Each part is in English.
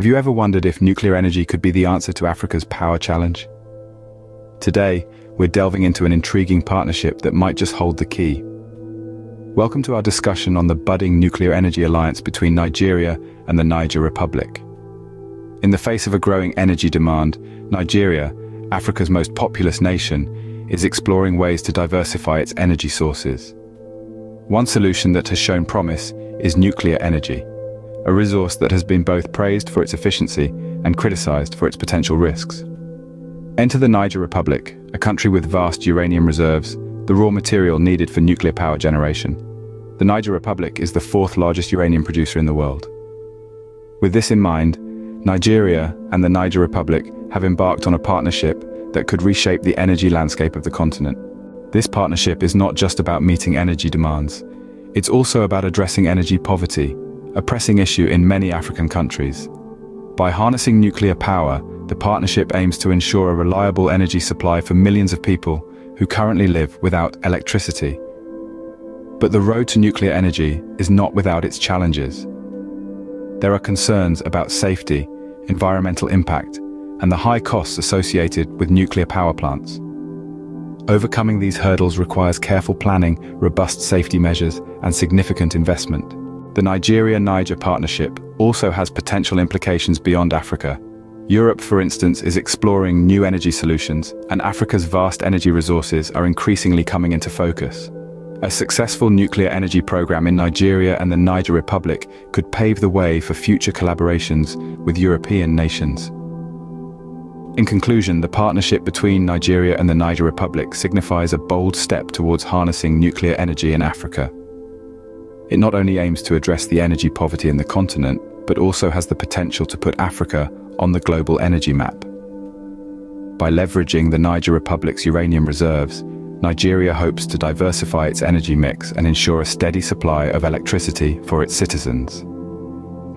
Have you ever wondered if nuclear energy could be the answer to Africa's power challenge? Today, we're delving into an intriguing partnership that might just hold the key. Welcome to our discussion on the budding nuclear energy alliance between Nigeria and the Niger Republic. In the face of a growing energy demand, Nigeria, Africa's most populous nation, is exploring ways to diversify its energy sources. One solution that has shown promise is nuclear energy, a resource that has been both praised for its efficiency and criticized for its potential risks. Enter the Niger Republic, a country with vast uranium reserves, the raw material needed for nuclear power generation. The Niger Republic is the fourth largest uranium producer in the world. With this in mind, Nigeria and the Niger Republic have embarked on a partnership that could reshape the energy landscape of the continent. This partnership is not just about meeting energy demands. It's also about addressing energy poverty, a pressing issue in many African countries. By harnessing nuclear power, the partnership aims to ensure a reliable energy supply for millions of people who currently live without electricity. But the road to nuclear energy is not without its challenges. There are concerns about safety, environmental impact, and the high costs associated with nuclear power plants. Overcoming these hurdles requires careful planning, robust safety measures, and significant investment. The Nigeria-Niger partnership also has potential implications beyond Africa. Europe, for instance, is exploring new energy solutions, and Africa's vast energy resources are increasingly coming into focus. A successful nuclear energy program in Nigeria and the Niger Republic could pave the way for future collaborations with European nations. In conclusion, the partnership between Nigeria and the Niger Republic signifies a bold step towards harnessing nuclear energy in Africa. It not only aims to address the energy poverty in the continent, but also has the potential to put Africa on the global energy map. By leveraging the Niger Republic's uranium reserves, Nigeria hopes to diversify its energy mix and ensure a steady supply of electricity for its citizens.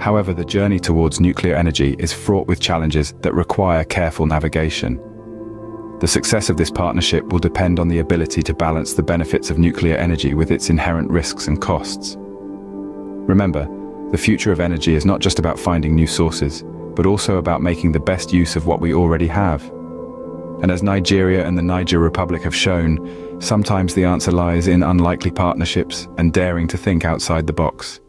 However, the journey towards nuclear energy is fraught with challenges that require careful navigation. The success of this partnership will depend on the ability to balance the benefits of nuclear energy with its inherent risks and costs. Remember, the future of energy is not just about finding new sources, but also about making the best use of what we already have. And as Nigeria and the Niger Republic have shown, sometimes the answer lies in unlikely partnerships and daring to think outside the box.